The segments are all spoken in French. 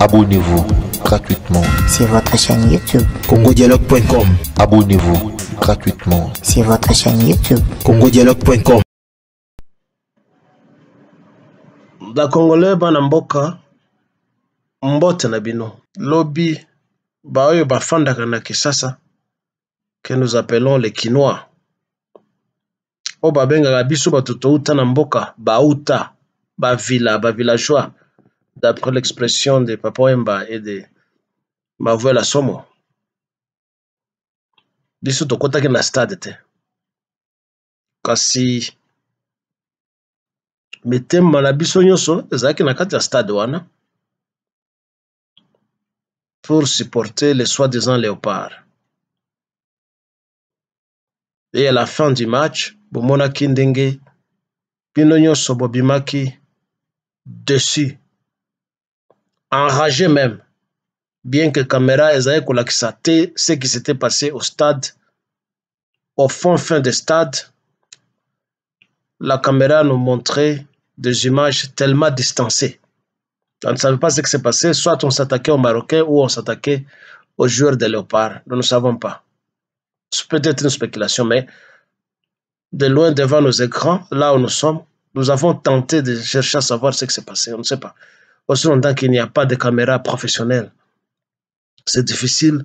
Abonnez-vous gratuitement. sur votre chaîne YouTube. congodialogue.com Abonnez-vous gratuitement. Sur votre chaîne YouTube. congodialogue.com bakongole bana mboka mbote na bino lobi baoyo bafandaka na kisasa ke nous appelons les kinois oyo babengaka biso bato touta na mboka bauta bavila bavillageois d'après l'expression de papa wemba et de mavuela somo biso tokɔtaki na stade te. Kasi mitema na biso nyonso ezalaki na kati ya stade wana pour supporter les soi-disant léopard. Et à la fin du match bomonaki ndenge bino nyonso bobimaki dessus enragé même bien que caméra ezalaki kolakisa te ce qui s'était passé au stade au fond fin de stade la caméra nous montrait des images tellement distancées. On ne savait pas ce qui s'est passé. Soit on s'attaquait aux Marocains ou on s'attaquait aux joueurs de Léopard. Nous ne savons pas. C'est peut-être une spéculation, mais de loin devant nos écrans, là où nous sommes, nous avons tenté de chercher à savoir ce qui s'est passé. On ne sait pas. Aussi longtemps qu'il n'y a pas de caméra professionnelle, c'est difficile.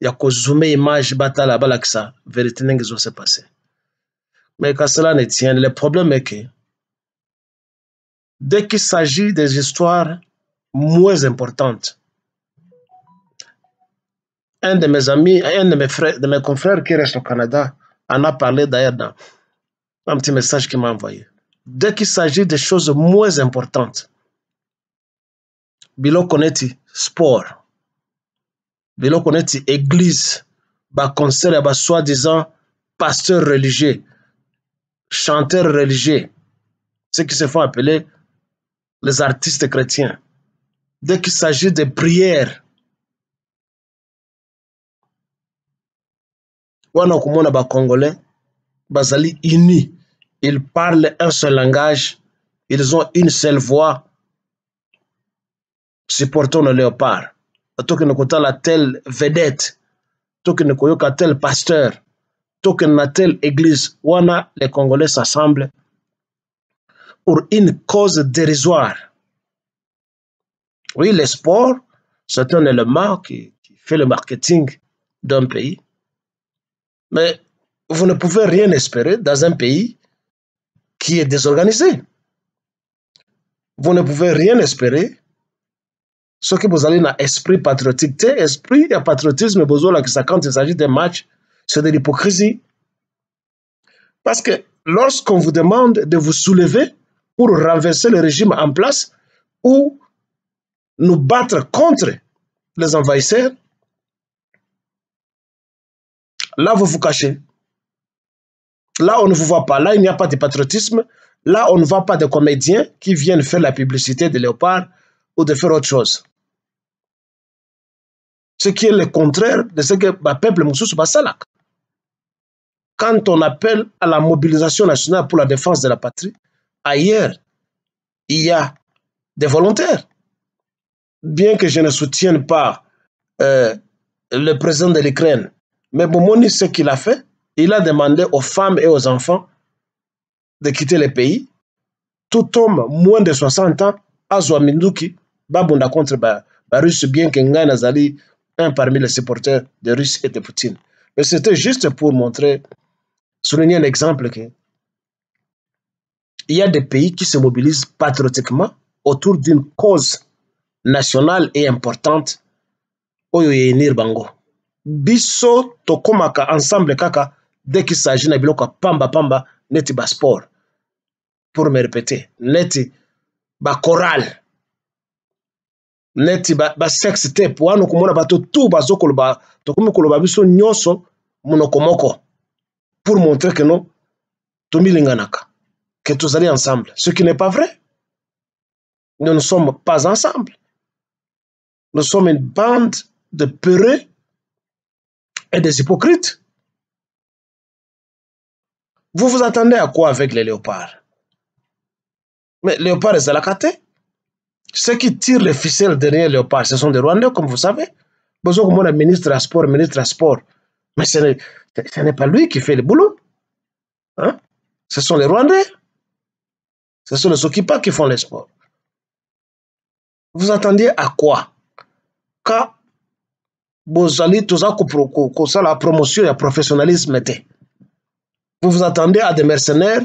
Il y a qu'au zoomer image, batala, balaksa, vérité, n'est-ce qui s'est passé. Mais qu'à cela ne tienne, le problème est que dès qu'il s'agit des histoires moins importantes, un de mes amis, un de mes de mes confrères qui reste au Canada, en a parlé d'ailleurs dans un petit message qu'il m'a envoyé. Dès qu'il s'agit des choses moins importantes, bilo koneti sport, bilo koneti église, ba concert, ba soi-disant pasteur religieux, chanteurs religieux, ceux qui se font appeler les artistes chrétiens. Dès qu'il s'agit de prières, wana okomona bacongolais bazali unis. Ils parlent un seul langage. Ils ont une seule voix supportons le léopard tokende kotala telle vedette tokende koyoka tel pasteur tokende na telle église wana les congolais s'assemblent pour une cause dérisoire oui le sport c'est un élément qui, qui fait le marketing d'un pays mais vous ne pouvez rien espérer dans un pays qui est désorganisé. Vous ne pouvez rien espérer. Vous allez dans esprit patriotique, T'es esprit de patriotisme, ça quand il s'agit d'un match, c'est de l'hypocrisie. Parce que lorsqu'on vous demande de vous soulever pour renverser le régime en place ou nous battre contre les envahisseurs, Là, vous vous cachez. Là, on ne vous voit pas. Là, il n'y a pas de patriotisme. Là, on ne voit pas de comédiens qui viennent faire la publicité de Léopard ou de faire autre chose. Ce qui est le contraire de ce que le peuple Moussous Bassalak. Quand on appelle à la mobilisation nationale pour la défense de la patrie, ailleurs, il y a des volontaires. Bien que je ne soutienne pas euh, le président de l'Ukraine, mais ce qu'il a fait, il a demandé aux femmes et aux enfants de quitter le pays. Tout homme moins de 60 ans, Azwa Minduki, Babunda contre ba, ba Russe, bien que Ngai Nazali, un parmi les supporters de Russes et de Poutine. Mais c'était juste pour montrer, souligner un exemple que il y a des pays qui se mobilisent patriotiquement autour d'une cause nationale et importante, Oyo Yenir Bango. biso tokomaka ensemble kaka dès qu'il s'agit na biloko pamba pamba neti basport pour me répéter neti bachoral neti basex ba tape. Wana okomona bato tu bazokoloba tokomi koloba biso nyonso monoko moko pour montrer que no tomilinganaka que tozali ensemble. Ce qui n'est pas vrai nous ne sommes pas ensemble. Nous sommes une bande de peureux et des hypocrites. Vous vous attendez à quoi avec les léopards? Mais léopards et Zalakate Ceux qui tirent les ficelles derrière Léopard, ce sont des Rwandais, comme vous savez. Besoin ministre des Sports. Mais ce n'est pas lui qui fait le boulot. Hein? Ce sont les Rwandais. Ce sont les Sokipa qui font les sports. Vous attendiez à quoi? Quand bozali toza la promotion et le professionnalisme vous vous attendez à des mercenaires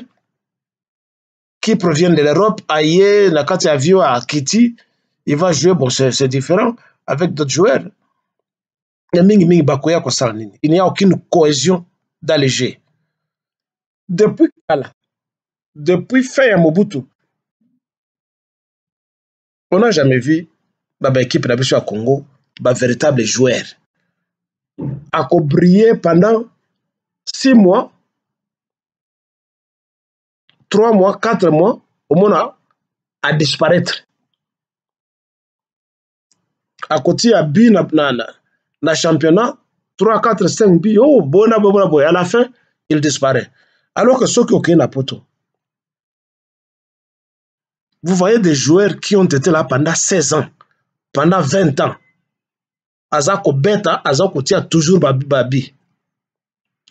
qui proviennent de l'Europe, aïe, na kati avion à Kitty, il va jouer, bon, c'est différent, avec d'autres joueurs. Il n'y a aucune cohésion dans les jeux. Depuis Kala, depuis fin Mobutu, on n'a jamais vu une équipe de Congo, un véritable joueur. A briller pendant six mois trois mois, quatre mois, au moins à disparaître. À côté, à bi na, na, na, na championnat, 3, 4, 5 bi, oh, bona, bona, bona, à la fin, il disparaît. Alors que ceux qui ont na poto. Vous voyez des joueurs qui ont été là pendant 16 ans, pendant 20 ans. Azako beta, Azako tia toujours babi.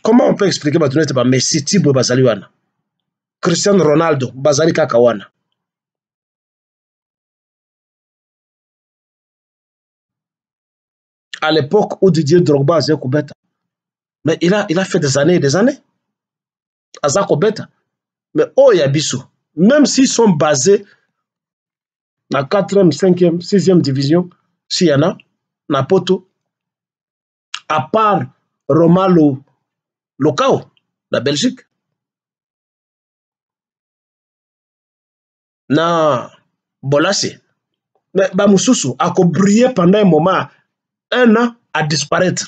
Comment on peut expliquer que Messi, Thibaut Bazaliwana? Cristiano ronaldo bazali kaka wana. À l'époque où Didier Drogba azali kobeta mais il a, il a fait des années et des années. Aza kobeta mais oyo ya biso même s'ils sont basés na 4e 5e 6e division s'il y en a na poto à part Romalo Locao la Belgique na bolase bamosusu akobrille pendant un moment un an adisparaître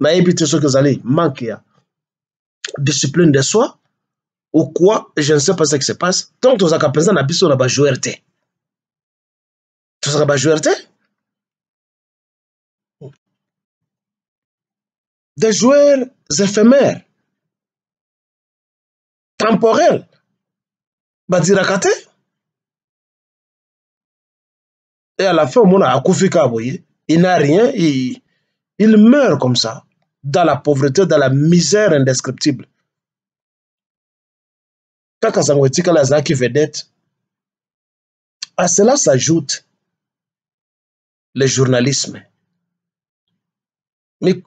nayebi te soki ezali manque ya discipline de soi ou quoi je ne sais pas ce qui se passe. Donc tozalaka mpenza na biso na bajoueur te. Tozalaka bajoueur te? Des joueurs éphémères temporels badiraka te? Et à la fin, on a il n'a rien, il, il meurt comme ça, dans la pauvreté, dans la misère indescriptible. Kaka Zangwetika Lazaki vedette, à cela s'ajoute le journalisme. Mais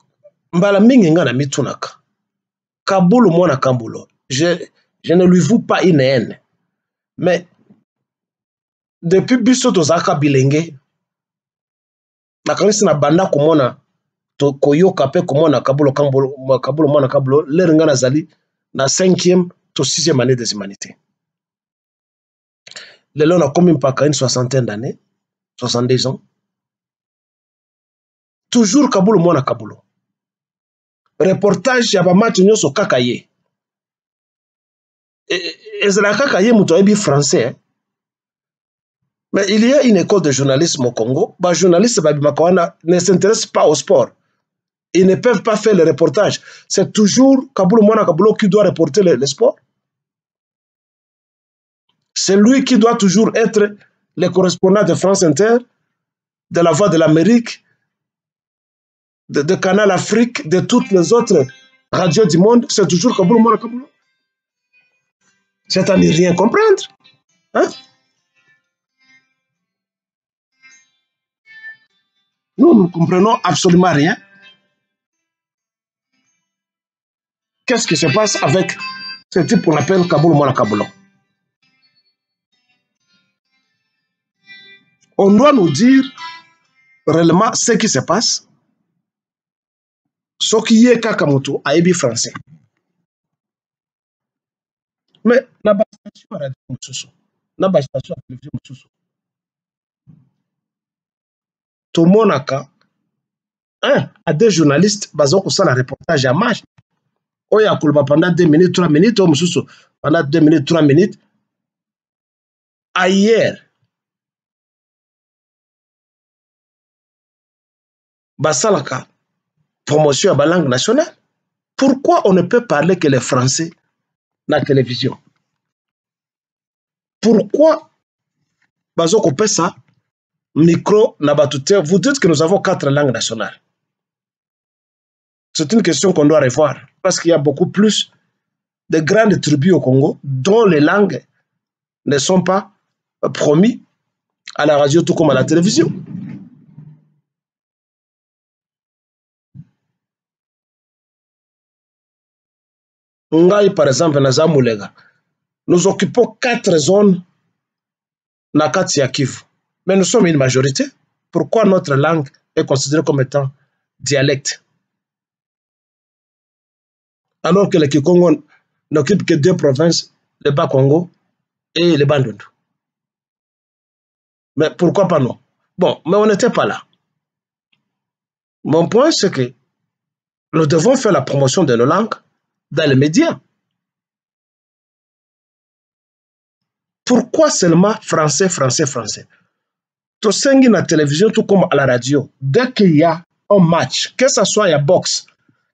je, je ne lui voue pas une haine mais depuis biso tozalaka bilenge na banda komona koyoka komona kabulo, mwana kabulo lere nazali na 5e to 6e année des humanités. Lelo nakomi mpaka une soixantaine d'années 62 ans. Toujours kabulo mwana kabulo reportage ya bamatch nyonso kaka ye. Ezalaka kaka ye moto ayebi français Mais il y a une école de journalisme au Congo. Les journalistes ne s'intéressent pas au sport. Ils ne peuvent pas faire le reportage. C'est toujours Kaboulou Mwana Kaboulou qui doit reporter le, sport. C'est lui qui doit toujours être le correspondant de France Inter, de la Voix de l'Amérique, de, Canal Afrique, de toutes les autres radios du monde. C'est toujours Kaboulou Mwana Kaboulou. C'est à ne rien comprendre. Hein? Nous ne comprenons absolument rien. Qu'est-ce qui se passe avec ce type qu'on appelle Kaboul Mwana Kaboulon On doit nous dire réellement ce qui se passe. Ce qui est Kakamoto a ébi français. Mais la à radio Moussousou, la à télévision Moussousou, tomonaka un à deux journalistes reportage ya match. Oyo akoloba pendant deux minutes trois minutes oyo pendant deux minutes trois minutes ailleurs basalaka promotion ya balangue nationale. Pourquoi on ne peut parler que le français na télévision? Pourquoi baza kopesa micro na bato te vous dites que nous avons quatre langues nationales c'est une question qu'on doit revoir parce qu'il y a beaucoup plus de grandes tribus au Congo dont les langues ne sont pas promises à la radio tout comme à la télévision. Ngai, par exemple, naza Mulega, nous occupons quatre zones na kati ya Kivu. Mais nous sommes une majorité. Pourquoi notre langue est considérée comme étant dialecte? Alors que le Kikongo n'occupe que deux provinces, le Bas-Congo et le Bandundu. Mais pourquoi pas non? Bon, mais on n'était pas là. Mon point, c'est que nous devons faire la promotion de nos langues dans les médias. Pourquoi seulement français, français, français? Tosengi na tout comme à la radio. Dès qu'il y a un match que ce soit ya boxe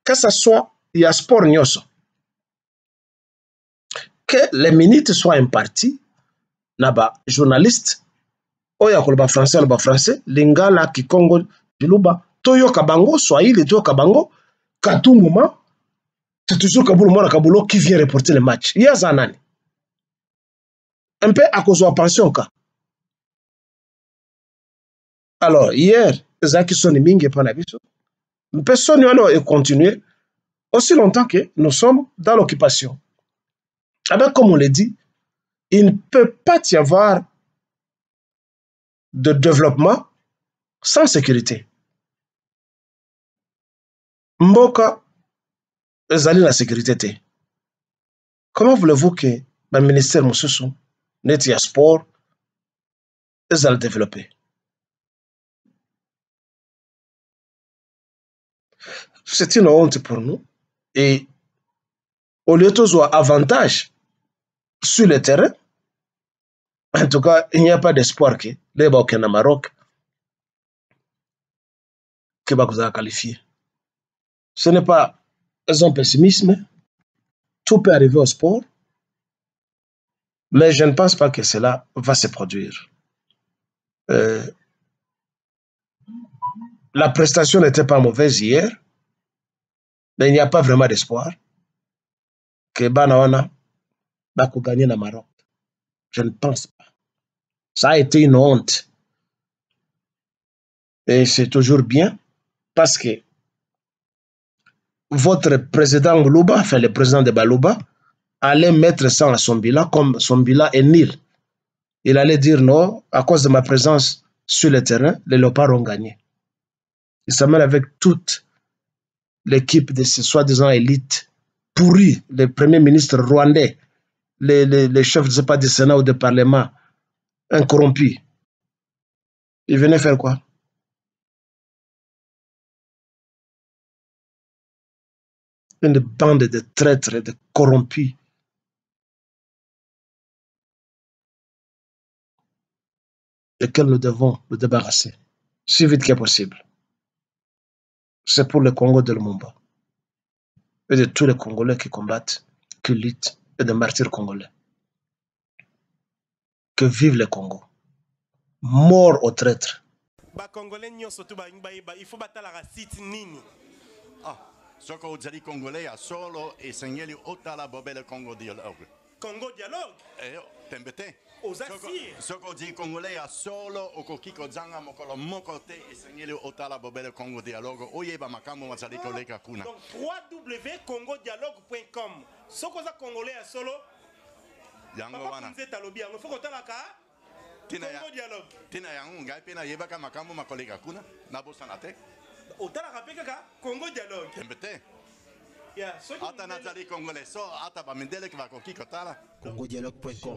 que ce soit ya sport nyonso que les minutes soient imparties na bajournaliste oyo akoloba français aloba français lingala kikongo liluba toyoka bango swahili toyoka bango katunguma c'est toujours kabulu mwana kabulo qui vient reporter le match. Ye aza nani? Mpe akozwa pension ka alors hier ezalaki soni mingi epai na biso mpe soni wana econtinue aussi longtemps que nous sommes dans l'occupation. Ah ben, comme on l'a dit il ne peut pas y avoir de développement sans sécurité. Mboka ezali na sécurité comment voulez-vous que baministère mosusu neti ya sport ezala développé c'est une honte pour nous. Et au lieu tozwa avantage sur le terrain en tout cas il n'y a pas d'espoir que les bakokenda maroc que bakozala qualifié. Ce n'est pas un pessimisme. Tout peut arriver au sport. Mais je ne pense pas que cela va se produire. Euh, la prestation n'était pas mauvaise hier mais il n'y a pas vraiment d'espoir que bana wana bakogagner na Maroc. Je ne pense pas. Ça a été une honte. Et c'est toujours bien parce que votre président Louba, enfin le président de Balouba, allait mettre ça à son bilan comme son bilan est nul. Il allait dire non, à cause de ma présence sur le terrain, les Léopards ont gagné. Il s'amène avec toute l'équipe de ces soi-disant élites pourries, les premiers ministres rwandais, les, chefs, je sais pas, du Sénat ou du Parlement, incorrompus. Ils venaient faire quoi? Une bande de traîtres, de corrompus. Desquels nous devons nous débarrasser, si vite que possible. C'est pour le Congo de Lumumba et de tous les Congolais qui combattent, qui luttent et des martyrs congolais. Que vive le Congo. Mort aux traîtres. bakongolais nyonso to balingi bayeba il faut batalaka site nini Ah, soki ozali congolais ya solo esengeli otala bobele congo dialogue congo dialogue eyo tembe te Oza Soko- sire. soki ozali congolais ya solo okoki kozanga mokolo moko te esengeli otala bobele congo dialogue. Oyeba makambo bazali koleka kuna. donc www.congodialogue.com soki oza congolais ya solo. Yango wana. Kunzeta alobi yango. Fo kotalaka Tina congo dialogue. yango ngai mpe nayebaka makambo makoleka kuna. Nabosana te. Otalaka mpe kaka congo dialogue. Tembe te. Ata nazali congolais so ata bamindeleki bakoki kotala congodialogue.com